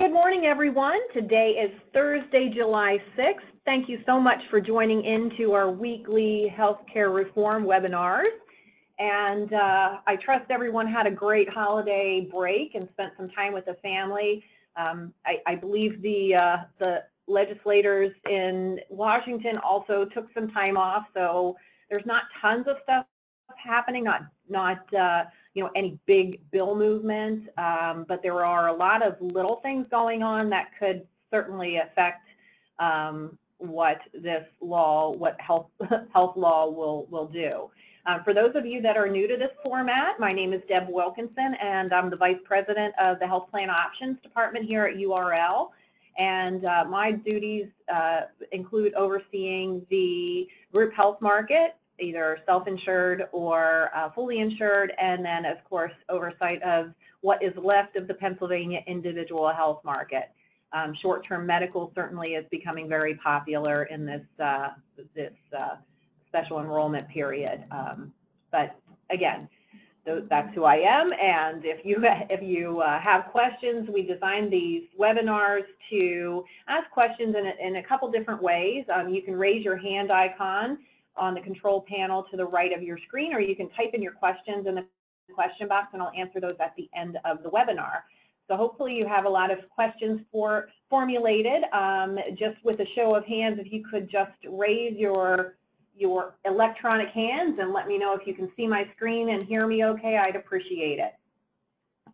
Good morning, everyone. Today is Thursday, July 6th. Thank you so much for joining into our weekly healthcare reform webinars. And uh, I trust everyone had a great holiday break and spent some time with the family. Um, I, I, believe the, uh, the legislators in Washington also took some time off, so there's not tons of stuff happening, not, not uh, you know, any big bill movement, um, but there are a lot of little things going on that could certainly affect um, what this law, what health health law will will do. Um, for those of you that are new to this format, my name is Deb Wilkinson, and I'm the Vice President of the Health Plan Options Department here at URL. And uh, my duties uh, include overseeing the group health market either self-insured or uh, fully insured, and then, of course, oversight of what is left of the Pennsylvania individual health market. Um, Short-term medical certainly is becoming very popular in this, uh, this uh, special enrollment period. Um, but again, that's who I am, and if you if you uh, have questions, we designed these webinars to ask questions in a, in a couple different ways. Um, you can raise your hand icon on the control panel to the right of your screen, or you can type in your questions in the question box and I'll answer those at the end of the webinar. So hopefully you have a lot of questions for formulated. Um, just with a show of hands, if you could just raise your your electronic hands and let me know if you can see my screen and hear me okay, I'd appreciate it.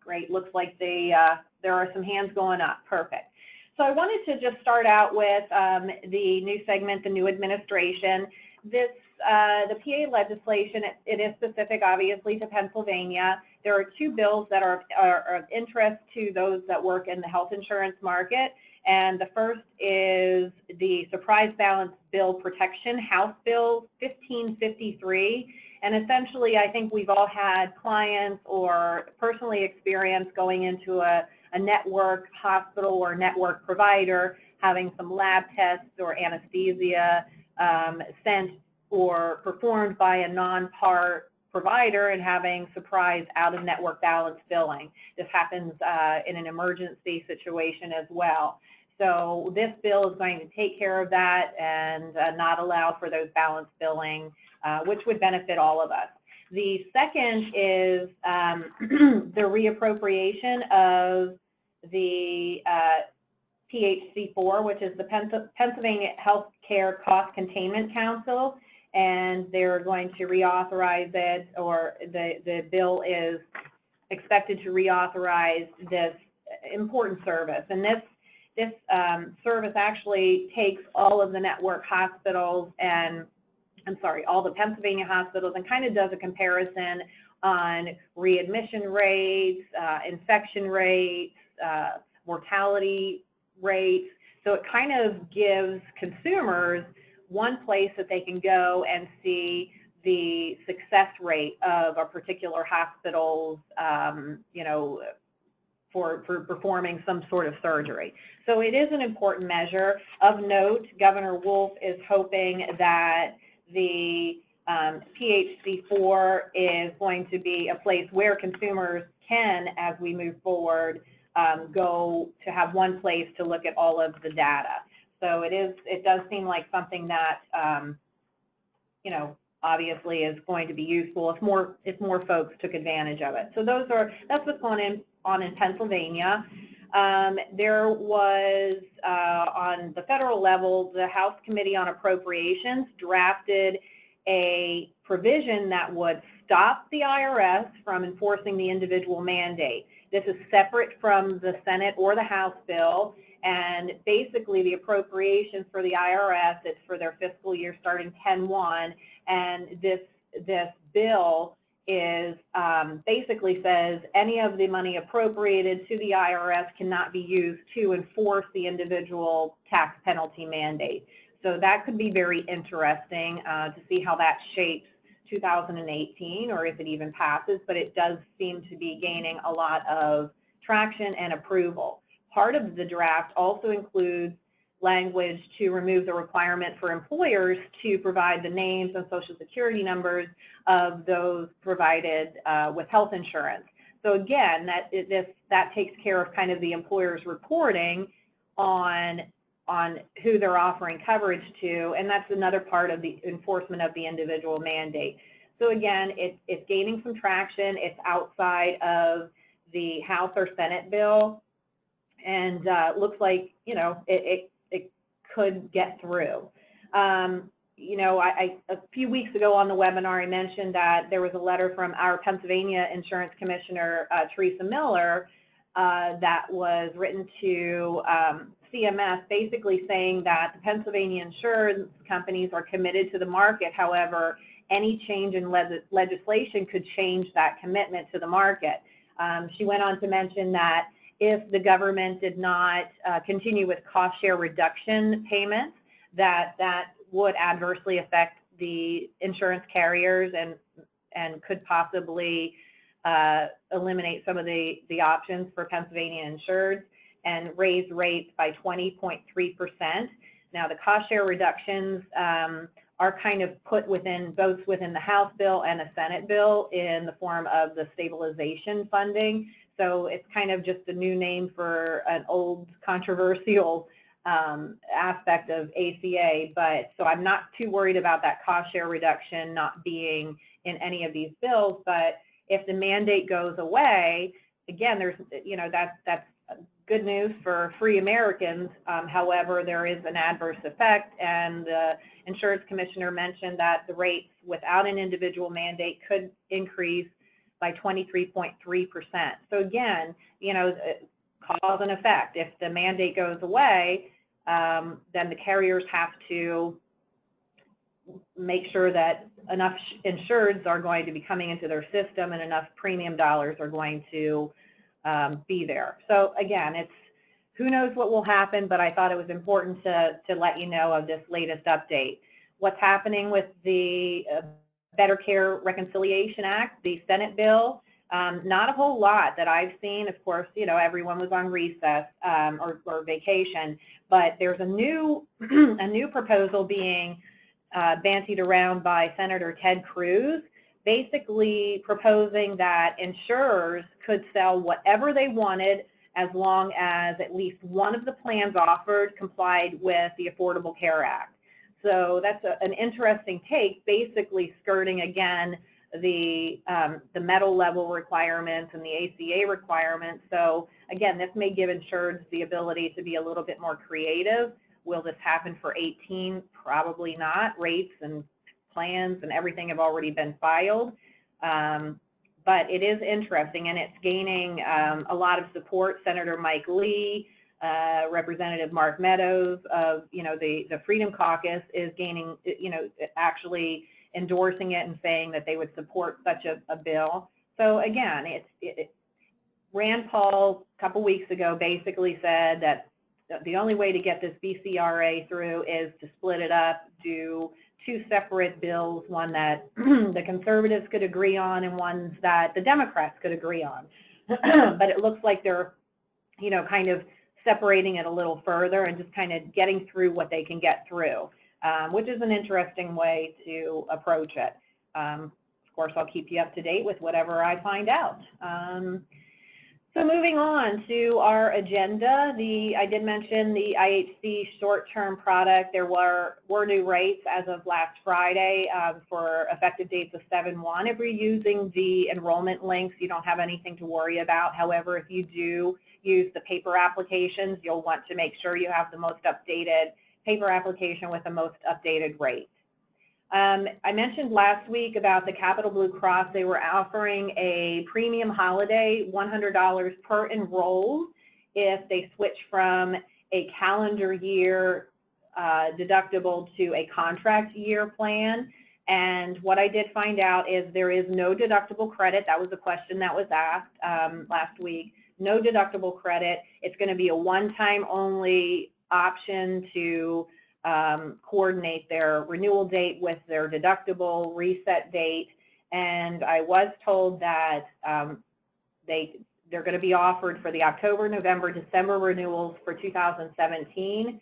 Great, looks like they, uh, there are some hands going up, perfect. So I wanted to just start out with um, the new segment, the new administration this, uh, the PA legislation, it, it is specific, obviously, to Pennsylvania. There are two bills that are, are, of interest to those that work in the health insurance market. And the first is the Surprise Balance Bill Protection, House Bill 1553. And essentially, I think we've all had clients or personally experienced going into a, a network hospital or network provider having some lab tests or anesthesia um, sent or performed by a non-par provider and having surprise out-of-network balance billing. This happens uh, in an emergency situation as well. So this bill is going to take care of that and uh, not allow for those balance billing, uh, which would benefit all of us. The second is um, the reappropriation of the uh, PHC4, which is the Pennsylvania Healthcare Cost Containment Council, and they're going to reauthorize it, or the, the bill is expected to reauthorize this important service. And this, this um, service actually takes all of the network hospitals and, I'm sorry, all the Pennsylvania hospitals and kind of does a comparison on readmission rates, uh, infection rates, uh, mortality rates. So it kind of gives consumers one place that they can go and see the success rate of a particular hospital's, um, you know, for, for performing some sort of surgery. So it is an important measure. Of note, Governor Wolf is hoping that the um, PHC4 is going to be a place where consumers can, as we move forward, um, go to have one place to look at all of the data. So it is, it does seem like something that, um, you know, obviously is going to be useful if more if more folks took advantage of it. So those are that's what's going in, on in Pennsylvania. Um, there was uh, on the federal level, the House Committee on Appropriations drafted a provision that would stop the IRS from enforcing the individual mandate. This is separate from the Senate or the House bill, and basically the appropriations for the IRS, it's for their fiscal year starting 10-1, and this, this bill is um, basically says any of the money appropriated to the IRS cannot be used to enforce the individual tax penalty mandate. So that could be very interesting uh, to see how that shapes 2018 or if it even passes, but it does seem to be gaining a lot of traction and approval. Part of the draft also includes language to remove the requirement for employers to provide the names and social security numbers of those provided uh, with health insurance. So again, that this that takes care of kind of the employer's reporting on on who they're offering coverage to, and that's another part of the enforcement of the individual mandate. So again, it, it's gaining some traction. It's outside of the House or Senate bill, and uh, looks like you know it, it, it could get through. Um, you know, I, I, a few weeks ago on the webinar, I mentioned that there was a letter from our Pennsylvania Insurance Commissioner, uh, Teresa Miller, uh, that was written to um, CMS basically saying that the Pennsylvania insurance companies are committed to the market. However, any change in le legislation could change that commitment to the market. Um, she went on to mention that if the government did not uh, continue with cost share reduction payments, that that would adversely affect the insurance carriers and and could possibly uh, eliminate some of the, the options for Pennsylvania insureds and raise rates by 20.3%. Now the cost share reductions um, are kind of put within both within the House bill and the Senate bill in the form of the stabilization funding. So it's kind of just a new name for an old controversial um, aspect of ACA, but so I'm not too worried about that cost share reduction not being in any of these bills, but if the mandate goes away, again, there's, you know, that's, that's good news for free Americans. Um, however, there is an adverse effect, and the insurance commissioner mentioned that the rates without an individual mandate could increase by 23.3%. So again, you know, cause and effect. If the mandate goes away, um, then the carriers have to make sure that enough insureds are going to be coming into their system and enough premium dollars are going to um, be there. So again, it's who knows what will happen, but I thought it was important to, to let you know of this latest update. What's happening with the uh, Better Care Reconciliation Act, the Senate bill, um, not a whole lot that I've seen. Of course, you know, everyone was on recess um, or, or, vacation, but there's a new, a new proposal being uh, bantied around by Senator Ted Cruz, basically proposing that insurers could sell whatever they wanted as long as at least one of the plans offered complied with the Affordable Care Act. So that's a, an interesting take, basically skirting again the, um, the metal level requirements and the ACA requirements. So again, this may give insureds the ability to be a little bit more creative. Will this happen for 18? Probably not. Rates and plans and everything have already been filed. Um, but it is interesting and it's gaining um, a lot of support. Senator Mike Lee, uh, Representative Mark Meadows of, you know, the, the Freedom Caucus is gaining, you know, actually endorsing it and saying that they would support such a, a bill. So again, it's, it, Rand Paul a couple weeks ago basically said that the only way to get this BCRA through is to split it up, do two separate bills, one that the conservatives could agree on and ones that the Democrats could agree on. but it looks like they're, you know, kind of separating it a little further and just kind of getting through what they can get through um, which is an interesting way to approach it. Um, of course, I'll keep you up to date with whatever I find out. Um, so moving on to our agenda, the I did mention the IHC short-term product. There were, were new rates as of last Friday um, for effective dates of 7-1. If you're using the enrollment links, you don't have anything to worry about. However, if you do use the paper applications, you'll want to make sure you have the most updated paper application with the most updated rate. Um, I mentioned last week about the Capital Blue Cross. They were offering a premium holiday, $100 per enrolled if they switch from a calendar year uh, deductible to a contract year plan. And what I did find out is there is no deductible credit. That was a question that was asked um, last week. No deductible credit. It's going to be a one-time only option to um, coordinate their renewal date with their deductible reset date. And I was told that um, they, they're going to be offered for the October, November, December renewals for 2017.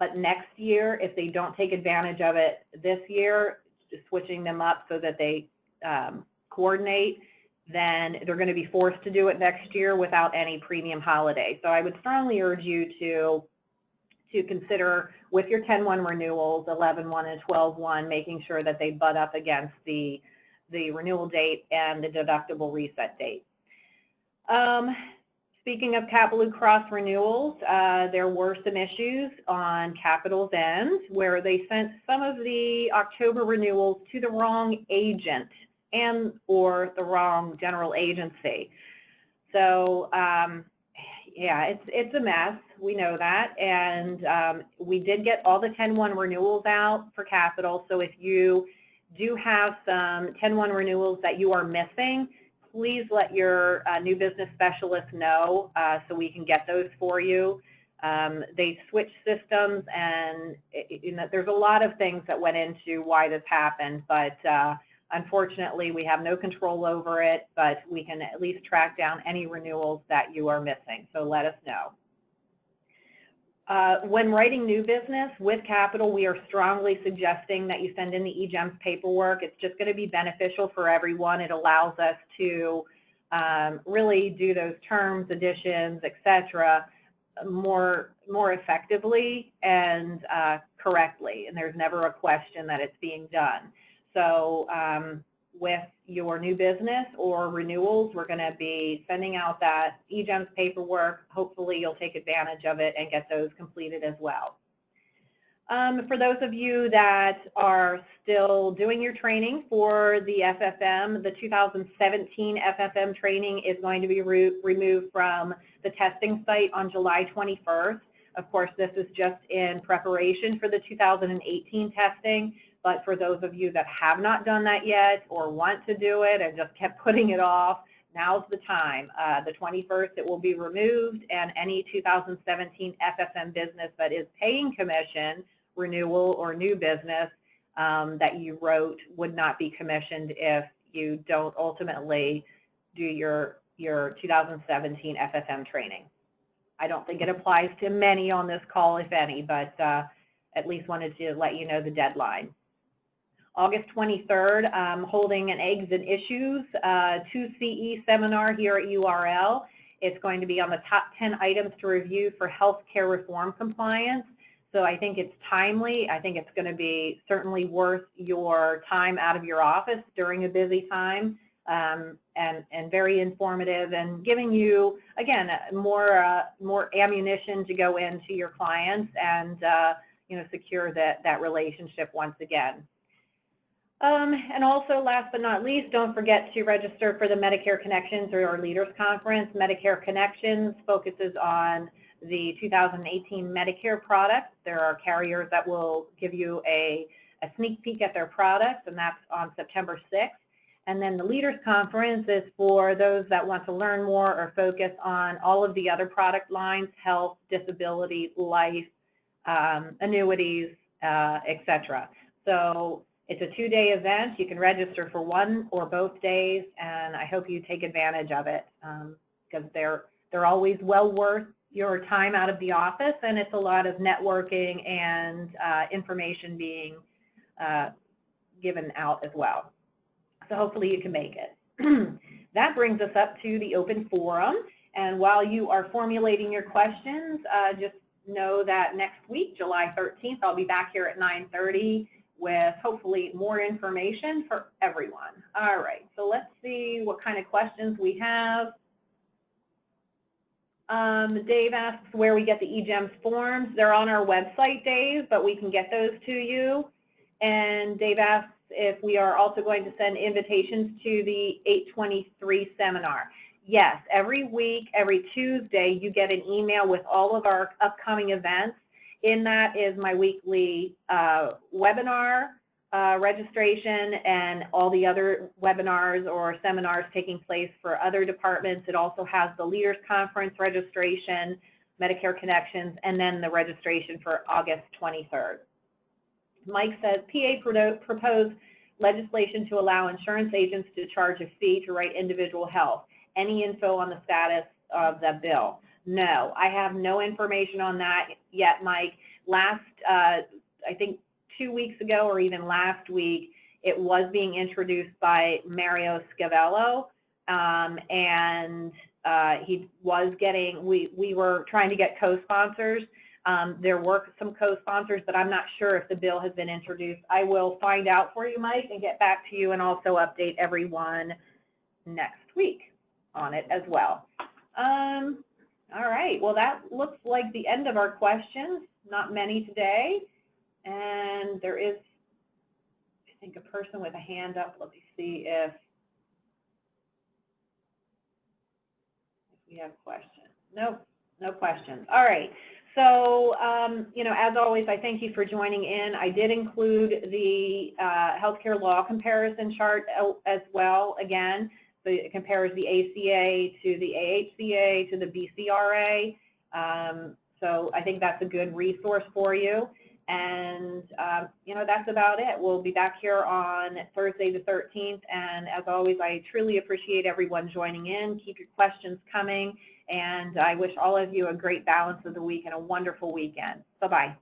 But next year, if they don't take advantage of it this year, switching them up so that they um, coordinate, then they're going to be forced to do it next year without any premium holiday. So I would strongly urge you to to consider with your 10-1 renewals, 11-1 and 12-1, making sure that they butt up against the, the renewal date and the deductible reset date. Um, speaking of Capital Cross renewals, uh, there were some issues on Capital's end where they sent some of the October renewals to the wrong agent and or the wrong general agency. So um, yeah, it's it's a mess. We know that, and um, we did get all the 10-1 renewals out for capital. So if you do have some 10-1 renewals that you are missing, please let your uh, new business specialist know uh, so we can get those for you. Um, they switched systems, and it, you know, there's a lot of things that went into why this happened, but uh, Unfortunately, we have no control over it, but we can at least track down any renewals that you are missing, so let us know. Uh, when writing new business with capital, we are strongly suggesting that you send in the eGEMS paperwork. It's just going to be beneficial for everyone. It allows us to um, really do those terms, additions, etc., more more effectively and uh, correctly, and there's never a question that it's being done. So um, with your new business or renewals, we're going to be sending out that eGEMS paperwork. Hopefully you'll take advantage of it and get those completed as well. Um, for those of you that are still doing your training for the FFM, the 2017 FFM training is going to be re removed from the testing site on July 21st. Of course, this is just in preparation for the 2018 testing. But for those of you that have not done that yet or want to do it and just kept putting it off, now's the time. Uh, the 21st, it will be removed, and any 2017 FFM business that is paying commission, renewal or new business um, that you wrote would not be commissioned if you don't ultimately do your, your 2017 FFM training. I don't think it applies to many on this call, if any, but uh, at least wanted to let you know the deadline. August 23rd, I'm holding an Eggs and Issues uh, 2CE seminar here at URL. It's going to be on the top 10 items to review for healthcare reform compliance. So I think it's timely. I think it's going to be certainly worth your time out of your office during a busy time um, and, and very informative and giving you, again, more, uh, more ammunition to go into your clients and, uh, you know, secure that, that relationship once again. Um, and also, last but not least, don't forget to register for the Medicare Connections or Leaders Conference. Medicare Connections focuses on the 2018 Medicare products. There are carriers that will give you a, a sneak peek at their products, and that's on September 6th. And then the Leaders Conference is for those that want to learn more or focus on all of the other product lines, health, disability, life, um, annuities, uh, etc. So it's a two-day event. You can register for one or both days, and I hope you take advantage of it because um, they're they're always well worth your time out of the office, and it's a lot of networking and uh, information being uh, given out as well. So hopefully you can make it. that brings us up to the open forum, and while you are formulating your questions, uh, just know that next week, July 13th, I'll be back here at 9.30 with hopefully more information for everyone. All right, so let's see what kind of questions we have. Um, Dave asks where we get the eGEMS forms. They're on our website, Dave, but we can get those to you. And Dave asks if we are also going to send invitations to the 823 seminar. Yes, every week, every Tuesday, you get an email with all of our upcoming events in that is my weekly uh, webinar uh, registration and all the other webinars or seminars taking place for other departments. It also has the Leaders Conference registration, Medicare Connections, and then the registration for August 23rd. Mike says, PA proposed legislation to allow insurance agents to charge a fee to write individual health. Any info on the status of the bill? No, I have no information on that yet, Mike. Last, uh, I think two weeks ago or even last week, it was being introduced by Mario Scavello. um, and uh, he was getting, we, we were trying to get co-sponsors. Um, there were some co-sponsors, but I'm not sure if the bill has been introduced. I will find out for you, Mike, and get back to you and also update everyone next week on it as well. Um, all right, well, that looks like the end of our questions. Not many today. And there is, I think, a person with a hand up. Let me see if, if we have questions. Nope, no questions. All right. So, um, you know, as always, I thank you for joining in. I did include the uh, healthcare law comparison chart as well, again. So it compares the ACA to the AHCA to the BCRA. Um, so I think that's a good resource for you. And, um, you know, that's about it. We'll be back here on Thursday the 13th. And as always, I truly appreciate everyone joining in. Keep your questions coming. And I wish all of you a great balance of the week and a wonderful weekend. Bye-bye.